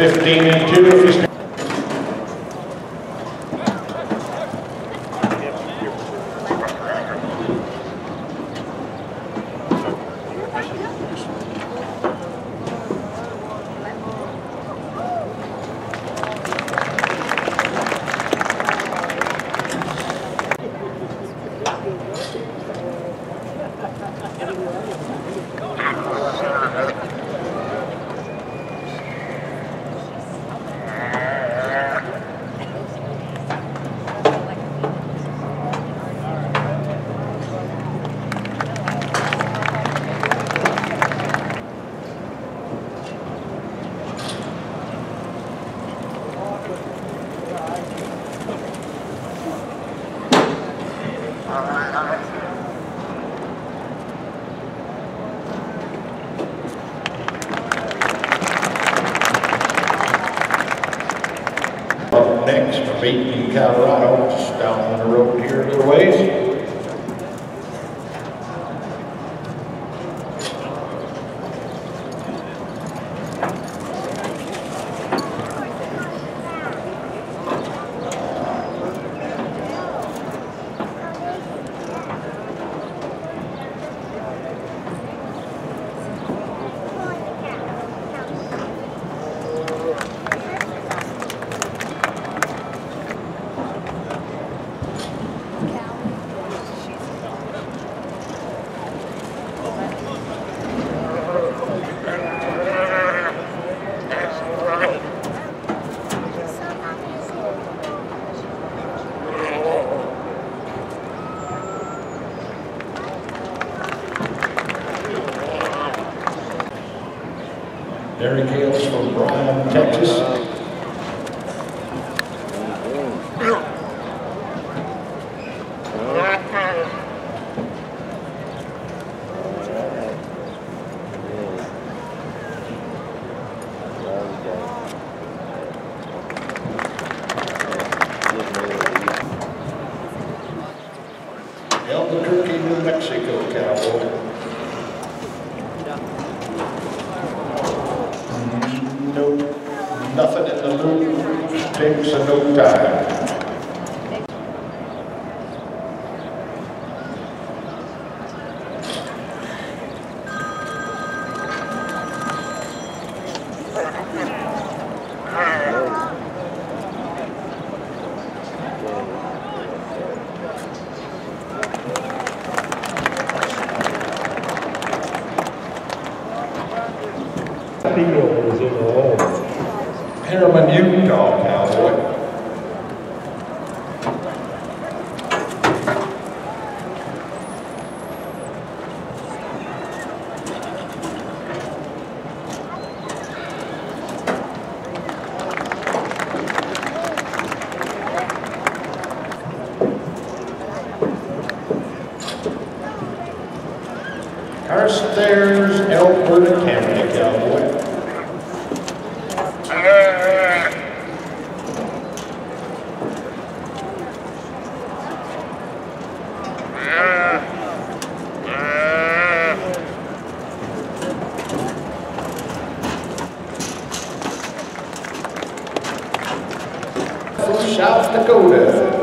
15 and 2 Up next from Eaton, Colorado, Derek Hales from Bryan, Texas. Albuquerque, New Mexico, Cowboy. No, nothing in the loop, takes a no time. Field is in the hole. Herriman, Utah, Cowboy. Thayers, Alberta, Canada, Cowboy. South Dakota.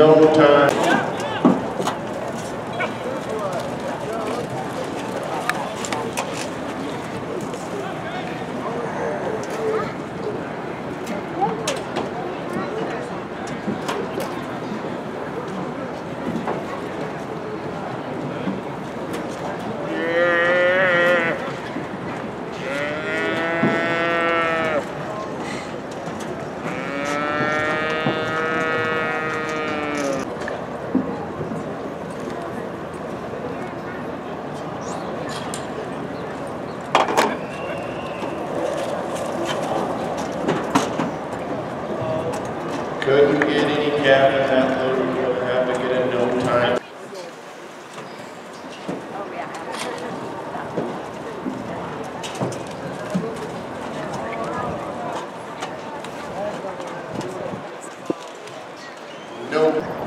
No time. That load, gonna have to get in no time. No.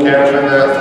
In that.